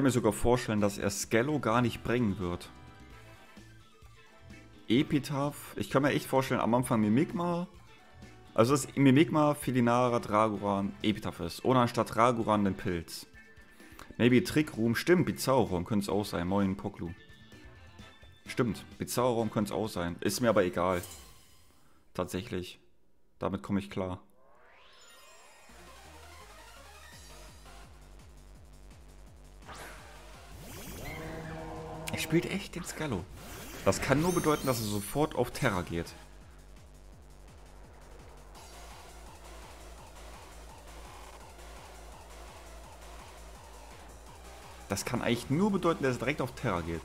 Ich kann mir sogar vorstellen, dass er Skello gar nicht bringen wird. Epitaph. Ich kann mir echt vorstellen, am Anfang Mimikma. Also dass Mimikma, Filinara, Dragoran, Epitaph ist. Oder anstatt Dragoran den Pilz. Maybe Trick Room. Stimmt, Bizarro könnte es auch sein. Moin, Poklu. Stimmt, Bizarro könnte es auch sein. Ist mir aber egal. Tatsächlich. Damit komme ich klar. Er spielt echt den Scallo. Das kann nur bedeuten, dass er sofort auf Terra geht. Das kann eigentlich nur bedeuten, dass er direkt auf Terra geht.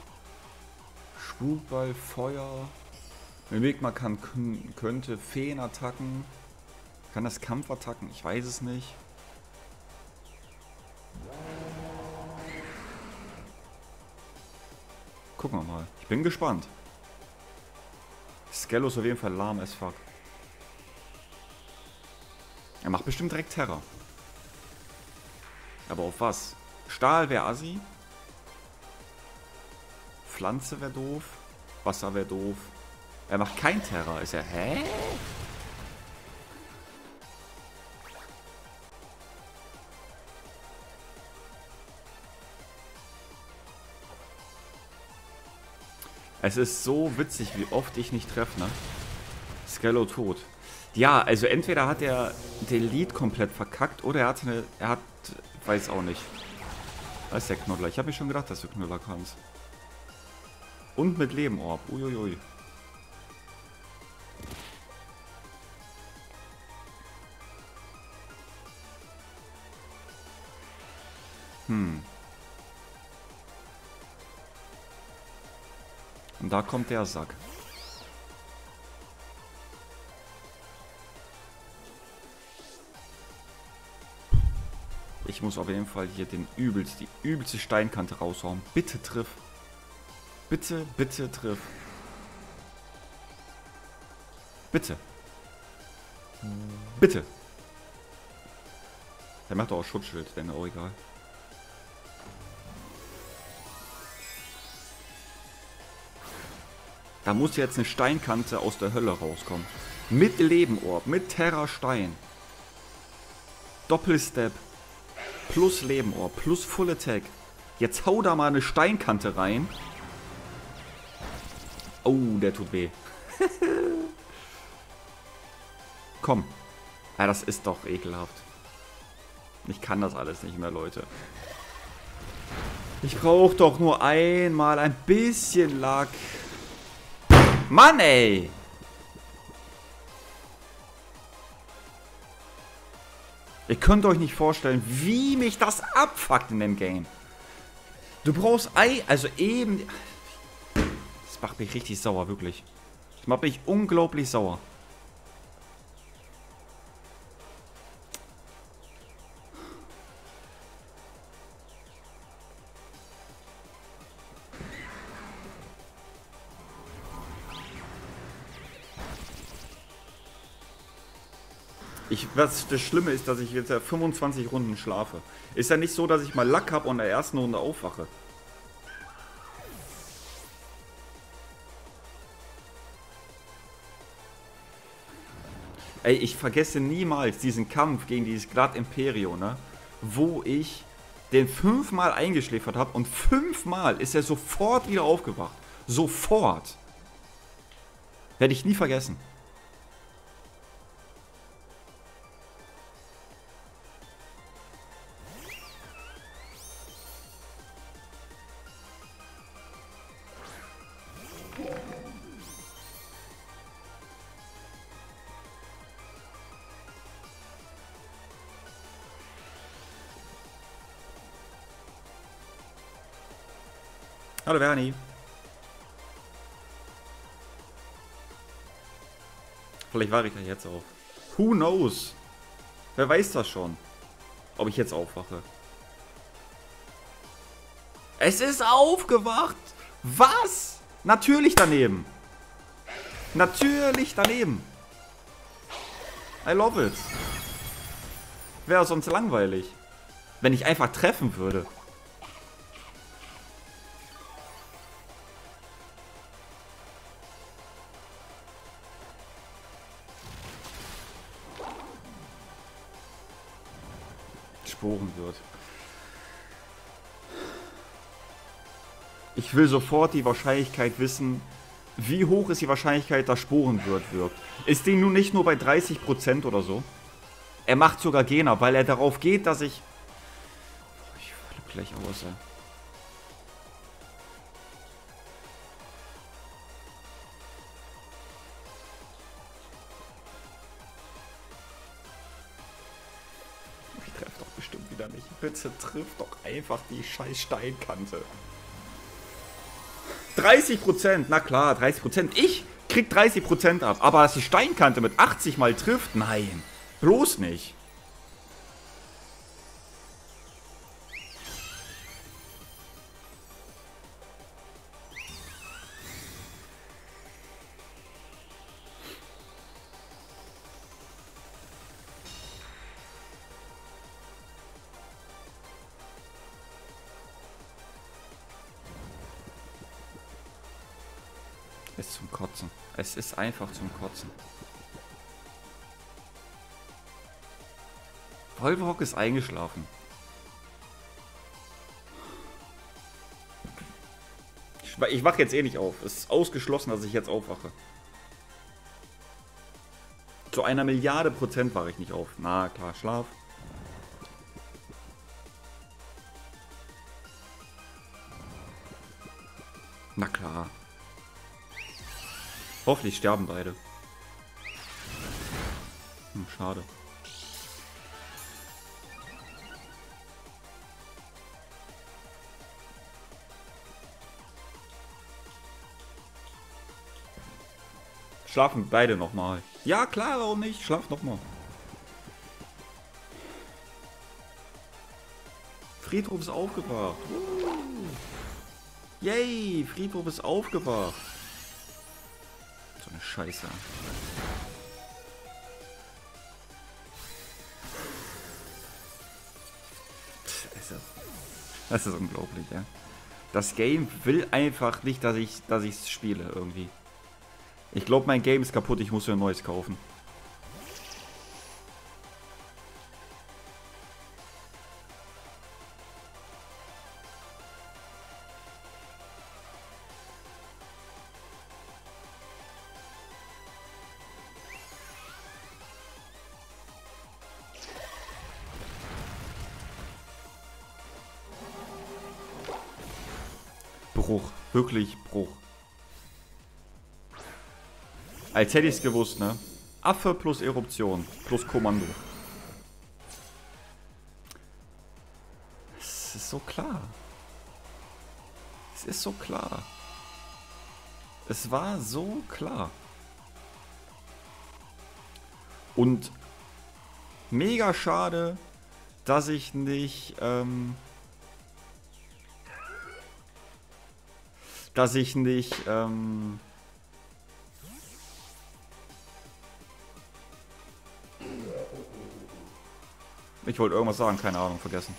Spukball, Feuer. Mimikma kann, könnte Feenattacken. Kann das Kampfattacken? Ich weiß es nicht. Gucken wir mal. Ich bin gespannt. Skello ist auf jeden Fall lahm as fuck. Er macht bestimmt direkt Terror. Aber auf was? Stahl wäre assi. Pflanze wäre doof. Wasser wäre doof. Er macht kein Terror. Ist er... Hä? Es ist so witzig, wie oft ich nicht treffe, ne? Skello tot. Ja, also entweder hat er den Lead komplett verkackt oder er hat eine... Er hat... Weiß auch nicht. Da ist der Knoddler. Ich habe mir schon gedacht, dass du Knoddler kannst. Und mit Lebenorb. Uiuiui. Hm. Und da kommt der Sack. Ich muss auf jeden Fall hier den übelst, die übelste Steinkante raushauen. Bitte triff. Bitte, bitte triff. Bitte. Bitte. Der macht doch auch Schutzschild, mir auch egal. Da muss jetzt eine Steinkante aus der Hölle rauskommen. Mit Lebenorb, mit Terra Stein. Doppelstep. Plus Lebenorb, plus Full Attack. Jetzt hau da mal eine Steinkante rein. Oh, der tut weh. Komm. Ja, das ist doch ekelhaft. Ich kann das alles nicht mehr, Leute. Ich brauche doch nur einmal ein bisschen Lack. Mann, ey! Ihr könnt euch nicht vorstellen, wie mich das abfuckt in dem Game. Du brauchst Ei, also eben... Das macht mich richtig sauer, wirklich. Das macht mich unglaublich sauer. Ich, was das Schlimme ist, dass ich jetzt ja 25 Runden schlafe. Ist ja nicht so, dass ich mal Lack habe und in der ersten Runde aufwache. Ey, ich vergesse niemals diesen Kampf gegen dieses Glad Imperio, ne? Wo ich den fünfmal eingeschläfert habe und fünfmal ist er sofort wieder aufgewacht. Sofort. Werde ich nie vergessen. Hallo Verni. Vielleicht war ich ja jetzt auf. Who knows? Wer weiß das schon? Ob ich jetzt aufwache. Es ist aufgewacht! Was? Natürlich daneben. Natürlich daneben. I love it. Wäre sonst langweilig. Wenn ich einfach treffen würde. Wird. Ich will sofort die Wahrscheinlichkeit wissen, wie hoch ist die Wahrscheinlichkeit, dass Sporenwirt wirkt. Ist die nun nicht nur bei 30% oder so? Er macht sogar Gena, weil er darauf geht, dass ich... Ich flippe gleich aus, ey. Bitte triff doch einfach die scheiß Steinkante. 30%, na klar, 30%. Ich krieg 30% ab, aber dass die Steinkante mit 80 mal trifft, nein. Bloß nicht. Ist zum Kotzen. Es ist einfach zum Kotzen. Wolverhock ist eingeschlafen. Ich, ich wach jetzt eh nicht auf. Es ist ausgeschlossen, dass ich jetzt aufwache. Zu einer Milliarde Prozent wache ich nicht auf. Na klar, Schlaf. Na klar. Hoffentlich sterben beide. Hm, schade. Schlafen beide nochmal. Ja, klar, warum nicht? Schlaf nochmal. Friedhof ist aufgewacht. Uh. Yay, Friedhof ist aufgewacht. Scheiße. Das ist unglaublich, ja. Das Game will einfach nicht, dass ich dass es spiele irgendwie. Ich glaube, mein Game ist kaputt, ich muss mir ein neues kaufen. Wirklich Bruch. Als hätte ich es gewusst, ne? Affe plus Eruption plus Kommando. Es ist so klar. Es ist so klar. Es war so klar. Und mega schade, dass ich nicht, ähm, dass ich nicht, ähm, Ich wollte irgendwas sagen, keine Ahnung, vergessen.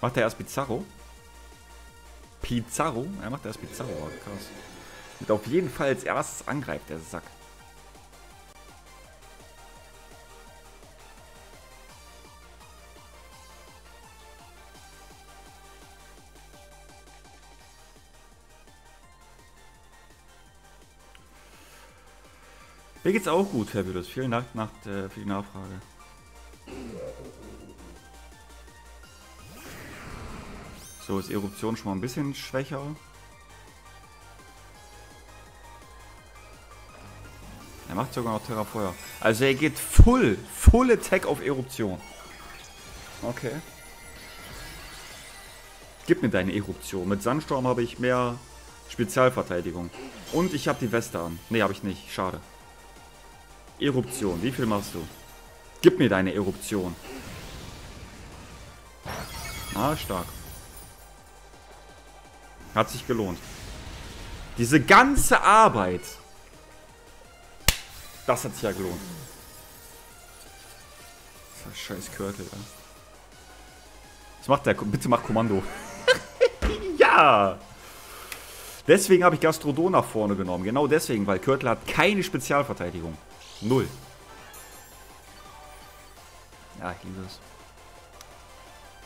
Macht er erst Pizarro? Pizarro? Er macht erst Pizarro, krass. Und auf jeden Fall als erstes angreift, der Sack. Mir geht's auch gut, Fabulous. Vielen Dank nach, äh, für die Nachfrage. So, ist Eruption schon mal ein bisschen schwächer. Er macht sogar noch Terrafeuer. Also er geht full, full Attack auf Eruption. Okay. Gib mir deine Eruption. Mit Sandsturm habe ich mehr Spezialverteidigung. Und ich habe die Weste an. Ne, habe ich nicht. Schade. Eruption. Wie viel machst du? Gib mir deine Eruption. Ah, stark. Hat sich gelohnt. Diese ganze Arbeit. Das hat sich ja gelohnt. Scheiß Körtel, ey. Was macht der? Bitte mach Kommando. ja! Deswegen habe ich Gastrodon nach vorne genommen. Genau deswegen, weil Körtle hat keine Spezialverteidigung. Null. Ja, ich liebe es.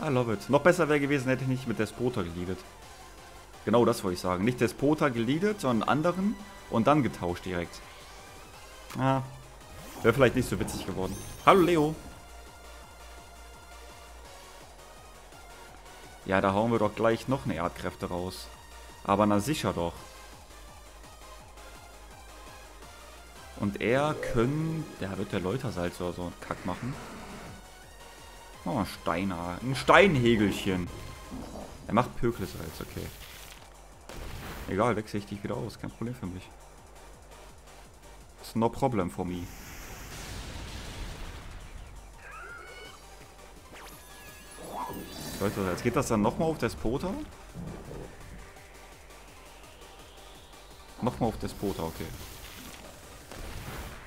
I love it. Noch besser wäre gewesen, hätte ich nicht mit Despota geleadet. Genau das wollte ich sagen. Nicht Despota geleadet, sondern anderen und dann getauscht direkt. Ah, wäre vielleicht nicht so witzig geworden. Hallo Leo. Ja, da hauen wir doch gleich noch eine Erdkräfte raus. Aber na sicher doch. Und er können... Der wird der Läutersalz oder so einen Kack machen. Oh, Steiner. Ein Steinhägelchen. Er macht Pökelsalz, okay. Egal, wechsle ich dich wieder aus. Kein Problem für mich. It's no problem for me. Leute, jetzt geht das dann nochmal auf Despota? Nochmal auf Despota, okay.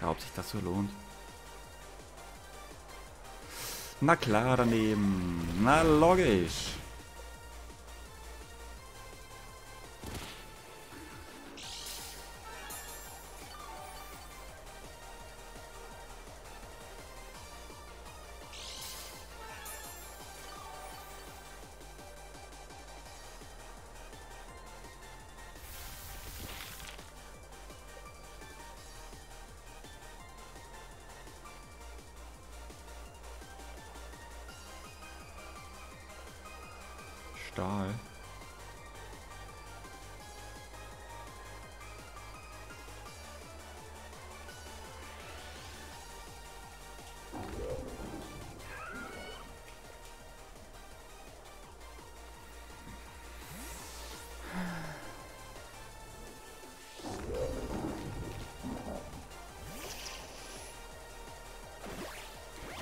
Ja, ob sich das so lohnt. Na klar, daneben. Na logisch. Stahl.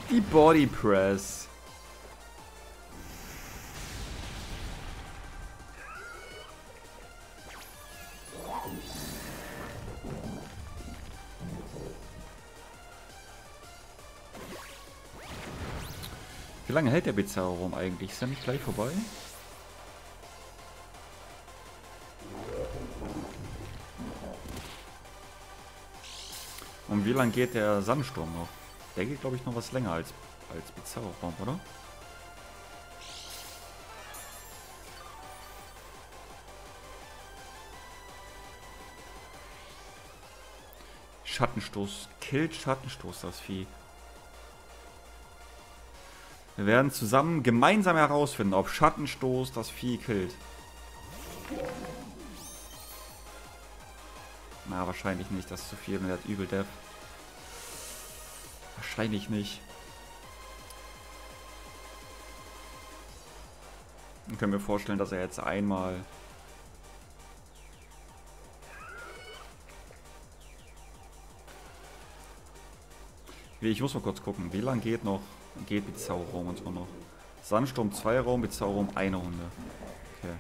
Die Body Press. Lange hält der Bizarro eigentlich? Ist er nicht gleich vorbei? Und wie lange geht der Sandsturm noch? Der geht, glaube ich, noch was länger als, als Bizarro, oder? Schattenstoß. Killt Schattenstoß, das Vieh. Wir werden zusammen gemeinsam herausfinden, ob Schattenstoß das Vieh killt. Na, wahrscheinlich nicht. Das ist zu viel mit der Übel Death. Wahrscheinlich nicht. Dann können wir vorstellen, dass er jetzt einmal... Ich muss mal kurz gucken, wie lange geht noch Geht Bizarro-Raum und so noch. Sandsturm 2 Raum, Bizarro-Raum eine Runde. Okay.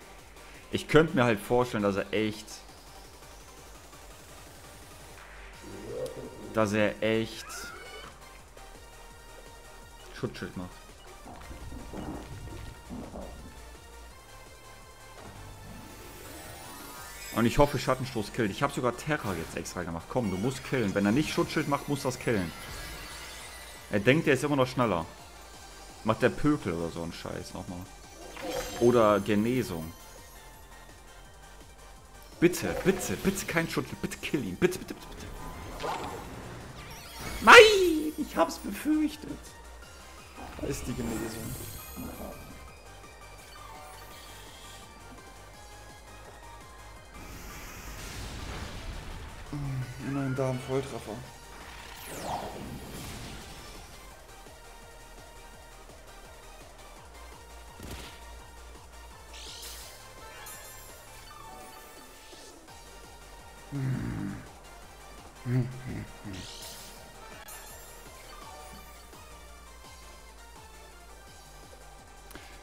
Ich könnte mir halt vorstellen, dass er echt... Dass er echt... Schutzschild macht. Und ich hoffe, Schattenstoß killt. Ich habe sogar Terra jetzt extra gemacht. Komm, du musst killen. Wenn er nicht Schutzschild macht, muss das killen. Er denkt, er ist immer noch schneller. Macht der Pökel oder so einen Scheiß nochmal. Oder Genesung. Bitte, bitte, bitte kein Schutz. Bitte kill ihn. Bitte, bitte, bitte, bitte. Nein! Ich hab's befürchtet. Da ist die Genesung. In einen Darm Volltreffer.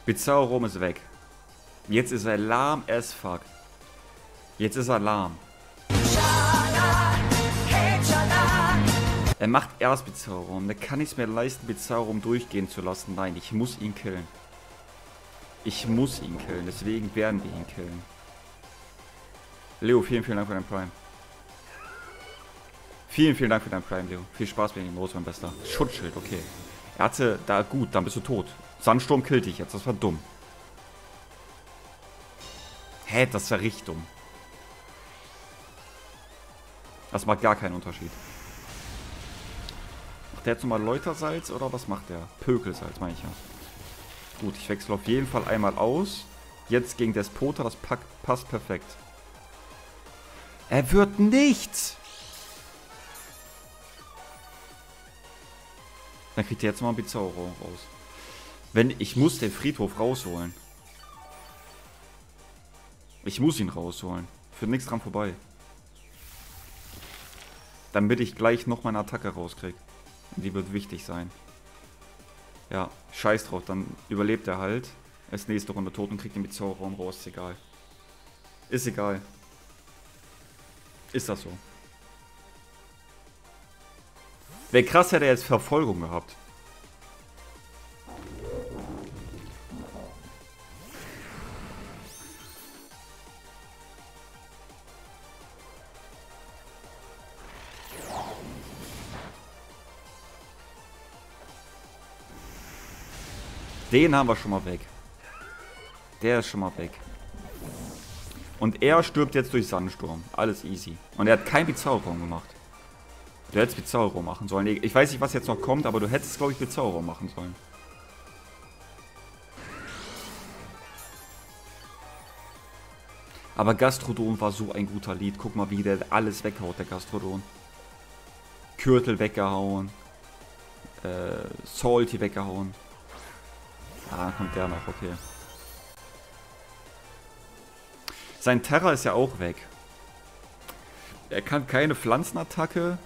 Bizarro ist weg. Jetzt ist er lahm as fuck. Jetzt ist er lahm. Er macht erst Bizarro. Da kann ich es mir leisten, Bizarro durchgehen zu lassen. Nein, ich muss ihn killen. Ich muss ihn killen. Deswegen werden wir ihn killen. Leo, vielen, vielen Dank für dein Prime. Vielen, vielen Dank für dein Prime, Leo. Viel Spaß mit dem Los, mein Bester. Schutzschild, okay. Er hatte da gut, dann bist du tot. Sandsturm killt dich jetzt, das war dumm. Hä, das war richtig dumm. Das macht gar keinen Unterschied. Macht der jetzt nochmal Läutersalz oder was macht der? Pökelsalz, meine ich ja. Gut, ich wechsle auf jeden Fall einmal aus. Jetzt gegen Despota, das passt perfekt. Er wird nichts! Dann kriegt er jetzt mal ein Bizarro raus. Wenn, ich muss den Friedhof rausholen. Ich muss ihn rausholen. Führt nichts dran vorbei. Damit ich gleich noch meine Attacke rauskriege. Die wird wichtig sein. Ja, scheiß drauf, dann überlebt er halt. Er ist nächste Runde tot und kriegt den Bizarro raus. Ist egal. Ist egal. Ist das so. Wäre krass, hätte er jetzt Verfolgung gehabt. Den haben wir schon mal weg. Der ist schon mal weg. Und er stirbt jetzt durch Sandsturm. Alles easy. Und er hat kein Bizarro gemacht. Du hättest Bizarro machen sollen. Ich weiß nicht, was jetzt noch kommt, aber du hättest, glaube ich, Bizarro machen sollen. Aber Gastrodon war so ein guter Lied. Guck mal, wie der alles weghaut, der Gastrodon. Kürtel weggehauen. Äh, Salty weggehauen. Ah, kommt der noch, okay. Sein Terra ist ja auch weg. Er kann keine Pflanzenattacke.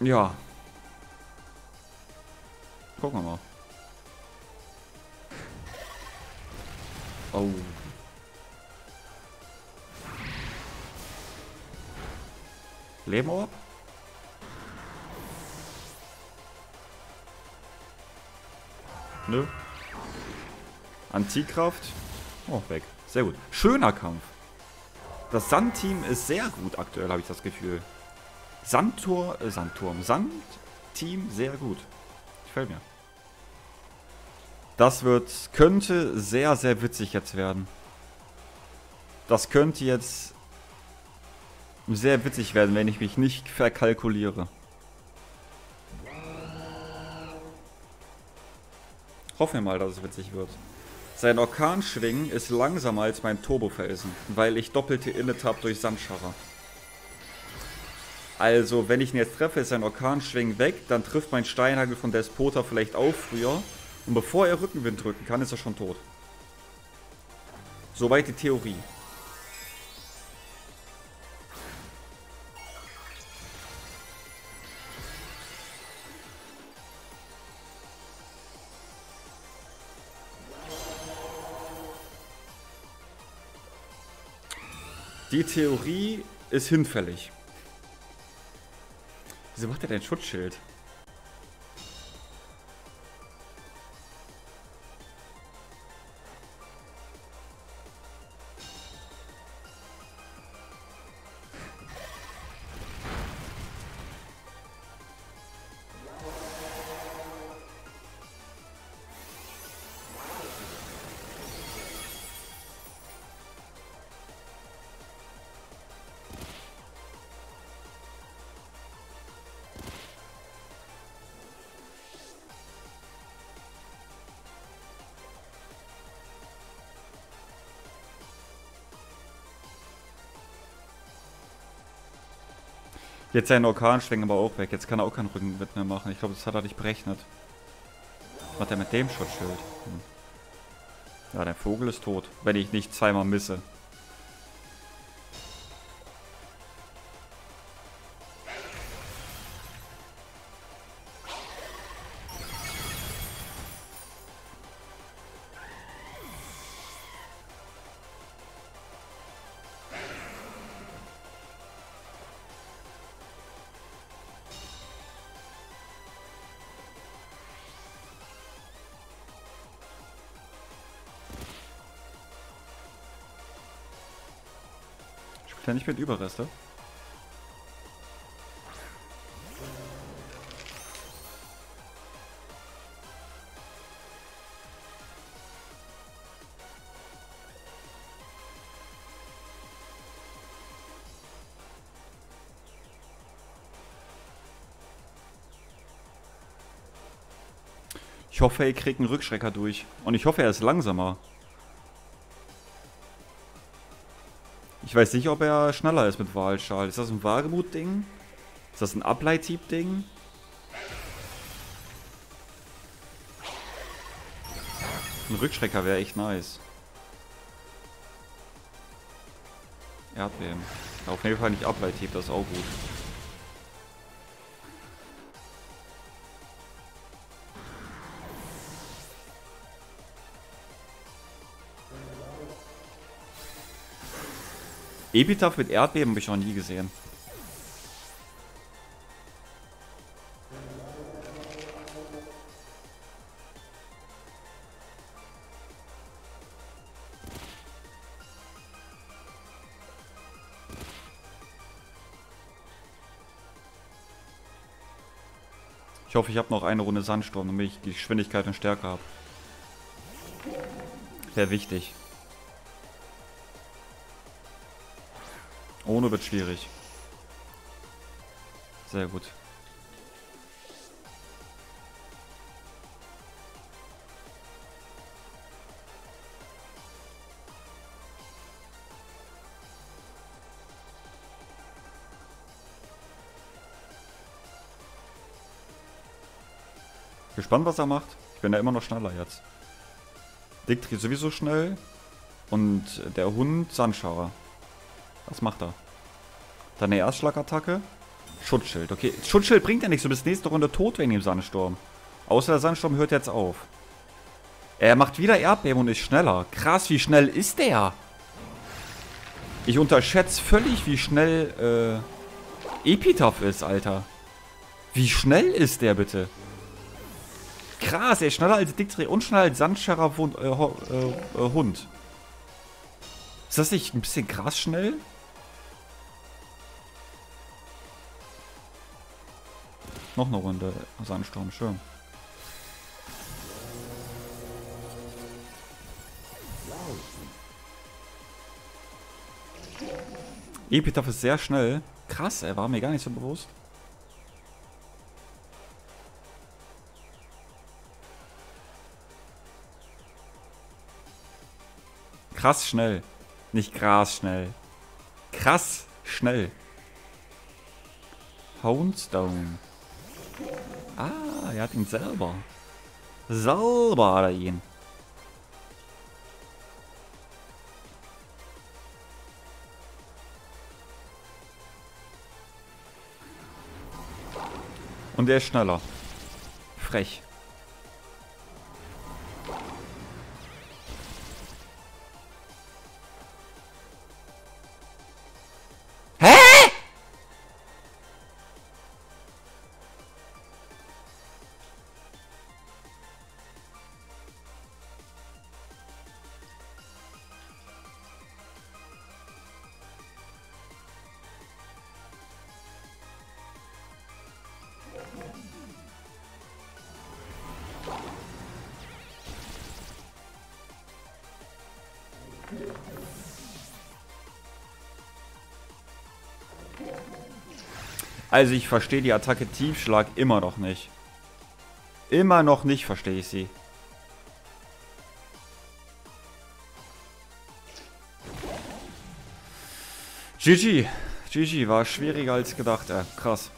Ja. Gucken wir mal. Oh. Ab? Nö. Antikraft. Oh, weg. Sehr gut. Schöner Kampf. Das Sandteam ist sehr gut aktuell, habe ich das Gefühl. Sandtor, äh, Sandturm, Sandteam sehr gut. Gefällt mir. Das wird, könnte sehr, sehr witzig jetzt werden. Das könnte jetzt sehr witzig werden, wenn ich mich nicht verkalkuliere. Hoffen wir mal, dass es witzig wird. Sein Orkanschwingen ist langsamer als mein Turbofelsen, weil ich doppelte Init habe durch Sandscharrer. Also, wenn ich ihn jetzt treffe, ist sein Orkanschwingen weg, dann trifft mein Steinhagel von Despota vielleicht auch früher. Und bevor er Rückenwind drücken kann, ist er schon tot. Soweit die Theorie. Die Theorie ist hinfällig. Wieso macht er denn Schutzschild? Jetzt sein Orkanschwingen aber auch weg. Jetzt kann er auch keinen Rückenwind mehr machen. Ich glaube, das hat er nicht berechnet. Was macht er mit dem Schutzschild? Hm. Ja, der Vogel ist tot. Wenn ich nicht zweimal misse. Kann ich mit Überreste? Ich hoffe, er kriegt einen Rückschrecker durch. Und ich hoffe, er ist langsamer. Ich weiß nicht, ob er schneller ist mit Wahlschal. Ist das ein Wagemut-Ding? Ist das ein Ableit-Typ-Ding? Ein Rückschrecker wäre echt nice. Erdbeben. Auf jeden Fall nicht Ableit-Typ, das ist auch gut. Epitaph mit Erdbeben habe ich noch nie gesehen. Ich hoffe, ich habe noch eine Runde Sandsturm, damit ich die Geschwindigkeit und Stärke habe. Wäre wichtig. Ohne wird schwierig. Sehr gut. Gespannt, was er macht. Ich bin da immer noch schneller jetzt. Dick dreht sowieso schnell. Und der Hund Sandschauer. Was macht er? Dann eine Erstschlagattacke. Schutzschild. Okay, Schutzschild bringt ja nichts. Du bist nächste Runde tot wegen dem Sandsturm. Außer der Sandsturm hört jetzt auf. Er macht wieder Erdbeben und ist schneller. Krass, wie schnell ist der? Ich unterschätze völlig, wie schnell äh, Epitaph ist, Alter. Wie schnell ist der bitte? Krass, er ist schneller als Dickdreh und schneller als Sandscherer äh, äh, äh, Hund. Ist das nicht ein bisschen krass schnell? Noch eine Runde Sandsturm, schön. Epitaph ist sehr schnell. Krass, er war mir gar nicht so bewusst. Krass schnell. Nicht krass schnell. Krass schnell. Houndstone. Ah, er hat ihn selber. Selber hat er ihn. Und er ist schneller. Frech. Also ich verstehe die Attacke Tiefschlag immer noch nicht. Immer noch nicht verstehe ich sie. GG. GG war schwieriger als gedacht. Äh, krass.